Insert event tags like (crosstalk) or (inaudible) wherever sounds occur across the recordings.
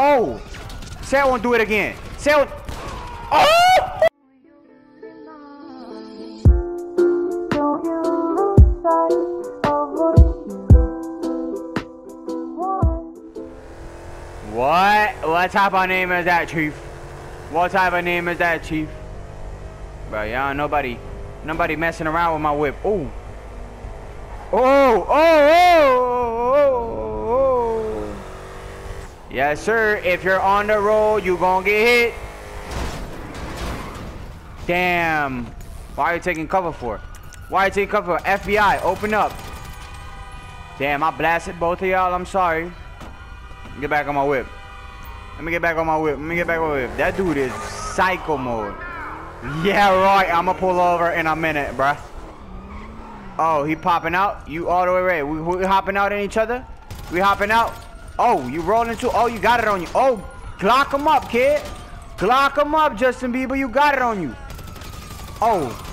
Oh! Say I won't do it again. Say I won't... Oh! What? What type of name is that, Chief? What type of name is that, Chief? Bro, y'all nobody, nobody messing around with my whip. Ooh. Oh, oh, oh, oh, oh. Yes, sir. If you're on the road, you gonna get hit. Damn. Why are you taking cover for? Why are you taking cover for? FBI, open up. Damn, I blasted both of y'all. I'm sorry. Get back on my whip. Let me get back on my whip. Let me get back on my whip. That dude is psycho mode. Yeah, right. I'ma pull over in a minute, bruh. Oh, he popping out? You all the way ready. We, we hopping out in each other? We hopping out? Oh, you rolling too? Oh, you got it on you. Oh, clock him up, kid. Clock him up, Justin Bieber. You got it on you. Oh.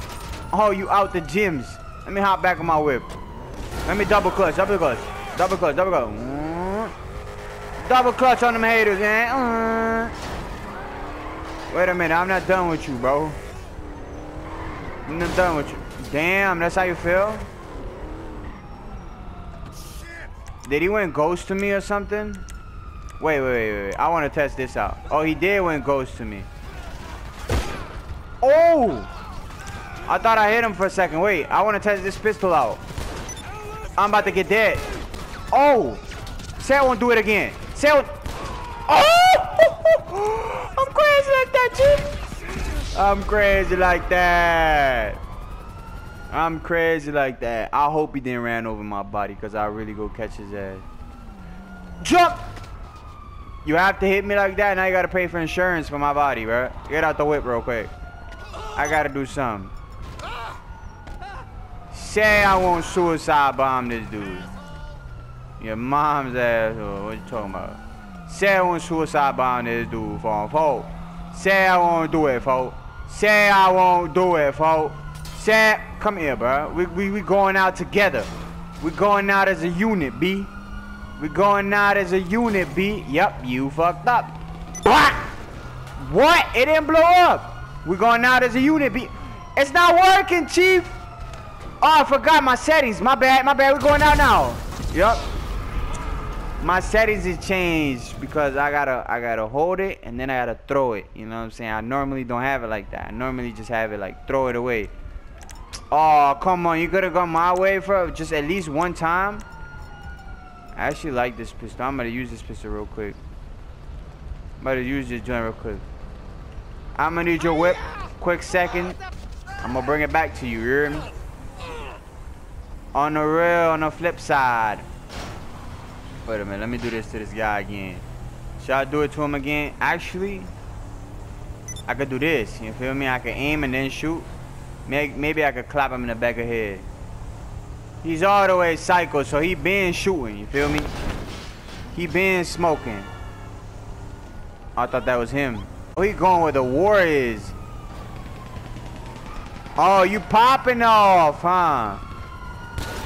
Oh, you out the gyms. Let me hop back on my whip. Let me double clutch, double clutch. Double clutch, double clutch. Mm. Double clutch on them haters, man. Mm. Wait a minute, I'm not done with you, bro. I'm not done with you. Damn, that's how you feel? Did he went ghost to me or something? Wait, wait, wait, wait. I want to test this out. Oh, he did went ghost to me. Oh! I thought I hit him for a second. Wait, I want to test this pistol out. I'm about to get dead. Oh! Say I won't do it again. Say I won't... Oh! (laughs) I'm crazy like that, Chief. I'm crazy like that. I'm crazy like that. I hope he didn't ran over my body because I really go catch his ass. Jump! You have to hit me like that. Now you got to pay for insurance for my body, bro. Get out the whip real quick. I got to do something. Say I won't suicide bomb this dude. Your mom's asshole. Oh, what you talking about? Say I won't suicide bomb this dude, for folks. Say I won't do it, folks. Say I won't do it, folks. Say, come here, bro. We, we, we going out together. We going out as a unit, B. We going out as a unit, B. Yep, you fucked up. What? What? It didn't blow up. We going out as a unit, B. It's not working, Chief. Oh, I forgot my settings. My bad, my bad. We're going out now. Yep. My settings is changed because I gotta I gotta hold it and then I gotta throw it. You know what I'm saying? I normally don't have it like that. I normally just have it like throw it away. Oh, come on. You could have gone my way for just at least one time. I actually like this pistol. I'm going to use this pistol real quick. I'm going to use this joint real quick. I'm going to need your whip. Quick second. I'm going to bring it back to you. You hear me? On the real, on the flip side. Wait a minute. Let me do this to this guy again. Should I do it to him again? Actually, I could do this. You feel me? I can aim and then shoot. Maybe I could clap him in the back of head. He's all the way psycho, so he been shooting, you feel me? He been smoking. I thought that was him. Oh, he going where the war is. Oh, you popping off, huh?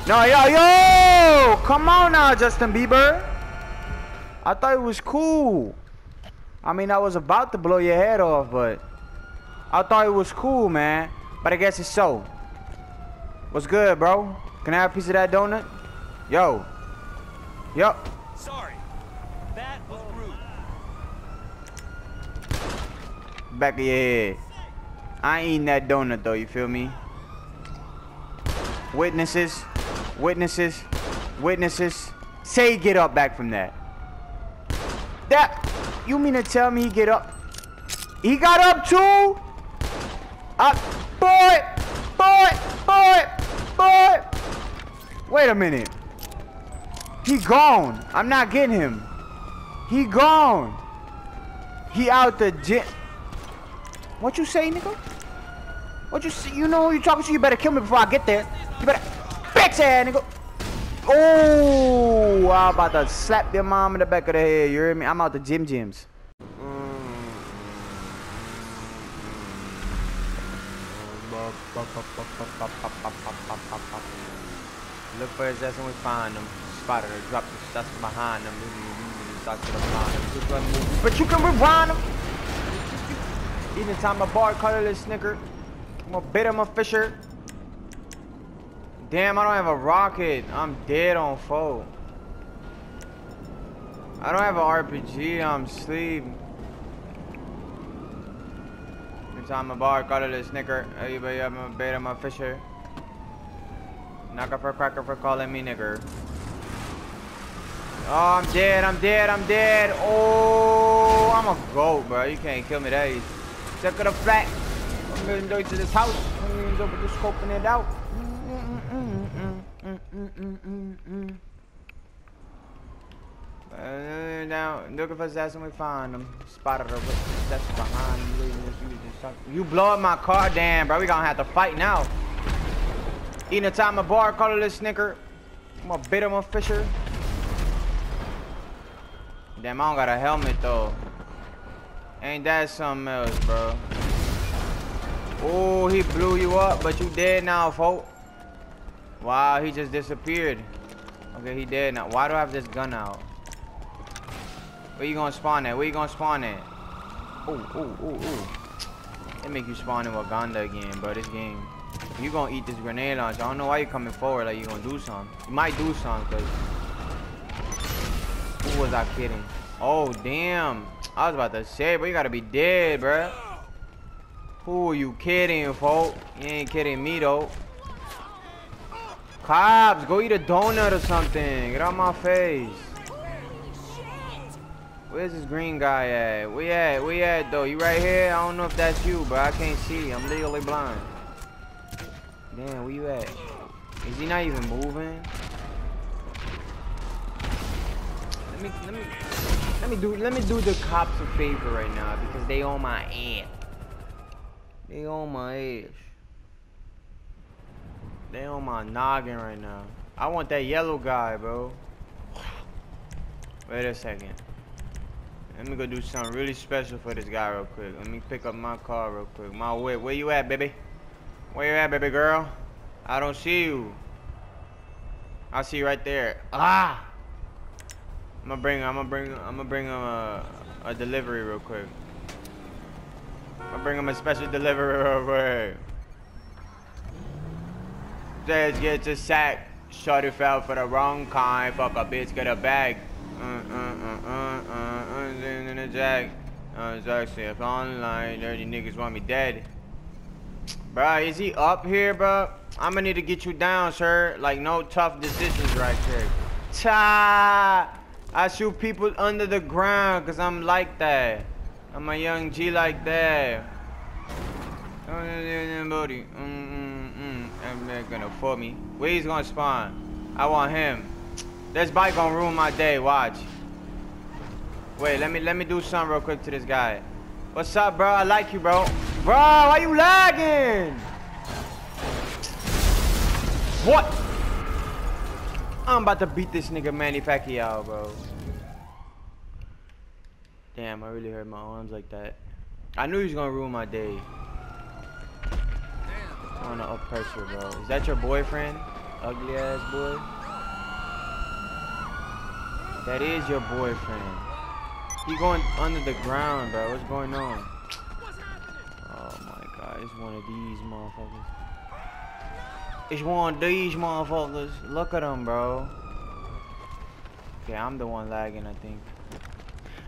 No, yo, yo! Come on now, Justin Bieber. I thought it was cool. I mean, I was about to blow your head off, but I thought it was cool, man. But I guess it's so. What's good, bro? Can I have a piece of that donut? Yo. Yup. Sorry. That was rude. Back of your head. I ain't eating that donut though, you feel me? Witnesses. Witnesses. Witnesses. Say get up back from that. That you mean to tell me he get up? He got up too? Up Boy! Boy! Boy! Boy! Wait a minute. He gone. I'm not getting him. He gone. He out the gym. What you say, nigga? What you see? You know you talking to? You better kill me before I get there. You better bitch ass nigga. Oh, I'm about to slap your mom in the back of the head. You hear me? I'm out the gym gyms. Look for his ass and we find him. Spotted her, dropped the stuff behind him. But you can rewind him. Even time a bar colorless snicker. I'm a bit of a fisher. Damn, I don't have a rocket. I'm dead on foe. I don't have an RPG. I'm asleep. Every time a bar colorless snicker. I'm a bit of a fisher. Knock off a cracker for calling me nigger. Oh, I'm dead, I'm dead, I'm dead. Oh, I'm a goat, bro. You can't kill me that easy. Check it a flat. I'm gonna to this house. I'm gonna go just scoping it out. Looking for assassin, we find him. Spotted her that's behind him. You blow up my car, damn, bro. We gonna have to fight now. Eating a time of bar, colorless snicker. I'm a bit of a fisher. Damn, I don't got a helmet though. Ain't that something else, bro? Oh, he blew you up, but you dead now, folk. Wow, he just disappeared. Okay, he dead now. Why do I have this gun out? Where you gonna spawn at? Where you gonna spawn at? Oh, oh, oh, oh. They make you spawn in Wakanda again, bro. This game. You gonna eat this grenade launcher. I don't know why you're coming forward like you gonna do something. You might do something, cause who was I kidding? Oh damn. I was about to say, bro, you gotta be dead, bro. Who are you kidding, folk? You ain't kidding me though. Cops, go eat a donut or something. Get out my face. Where's this green guy at? We at? We at though? You right here? I don't know if that's you, but I can't see. I'm legally blind. Damn, where you at? Is he not even moving? Let me let me let me do let me do the cops a favor right now because they on my ass. They on my ass. They on my noggin right now. I want that yellow guy, bro. Wait a second. Let me go do something really special for this guy real quick. Let me pick up my car real quick. My whip. Where you at, baby? Where you at, baby girl? I don't see you. I see you right there. Ah! I'm gonna bring. I'm gonna bring. I'm gonna bring him a, a delivery real quick. I'm gonna bring him a special delivery (laughs) real quick. Just get a sack. Shorty fell for the wrong kind. Fuck a bitch, get a bag. Uh, uh, uh, uh, uh, uh, jack. Uh, actually if online, dirty niggas want me dead. Bruh, is he up here, bro? I'm gonna need to get you down, sir. Like, no tough decisions right there. Ta! I shoot people under the ground because I'm like that. I'm a young G like that. Booty. Mm, mm, mm. I'm gonna for me. Where he's gonna spawn? I want him. This bike gonna ruin my day. Watch. Wait, let me let me do something real quick to this guy. What's up, bro? I like you, bro. Bro, why you lagging? What? I'm about to beat this nigga Manny Pacquiao, bro. Damn, I really hurt my arms like that. I knew he was gonna ruin my day. On the up pressure, bro. Is that your boyfriend? Ugly ass boy? That is your boyfriend. He going under the ground, bro. What's going on? Oh my god, it's one of these motherfuckers. It's one of these motherfuckers. Look at them, bro. Okay, I'm the one lagging, I think.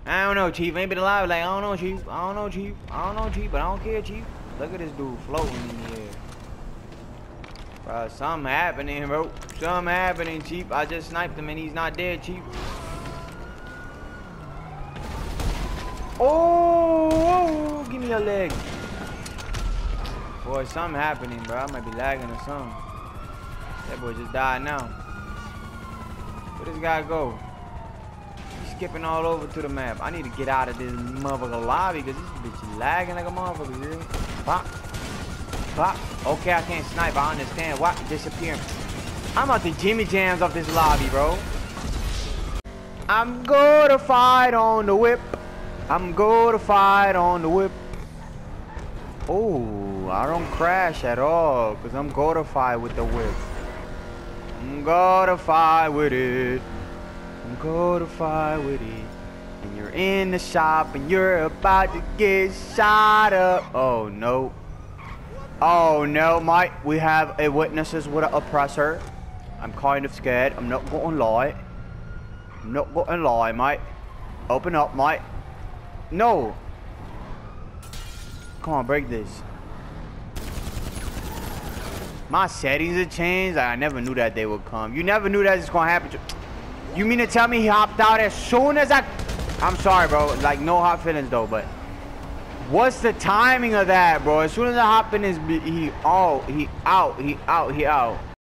I don't know, Chief. Maybe the live like, I don't know, Chief. I don't know, Chief. I don't know, Chief, but I don't care, Chief. Look at this dude floating in the air. Bro, something happening, bro. Something happening, Chief. I just sniped him and he's not dead, Chief. Oh, give me a leg. Boy, something happening, bro. I might be lagging or something. That boy just died now. Where this guy go? He's skipping all over to the map. I need to get out of this motherfucker lobby because this bitch is lagging like a motherfucker, you Pop. Pop. Okay, I can't snipe. I understand. What? Disappearing. I'm about to Jimmy Jams off this lobby, bro. I'm gonna fight on the whip. I'm gonna fight on the whip. Oh, I don't crash at all because I'm gonna fight with the whip. I'm gonna fight with it. I'm gonna fight with it. And you're in the shop and you're about to get shot up. Oh no. Oh no, Mike. We have a witnesses with an oppressor. I'm kind of scared. I'm not going to lie. I'm not going to lie, mate. Open up, mate. No. Come on, break this. My settings have changed. I never knew that they would come. You never knew that it's gonna happen. You mean to tell me he hopped out as soon as I... I'm sorry, bro. Like, no hot feelings, though, but... What's the timing of that, bro? As soon as I hop in his... He... Oh, he out. He out. He out.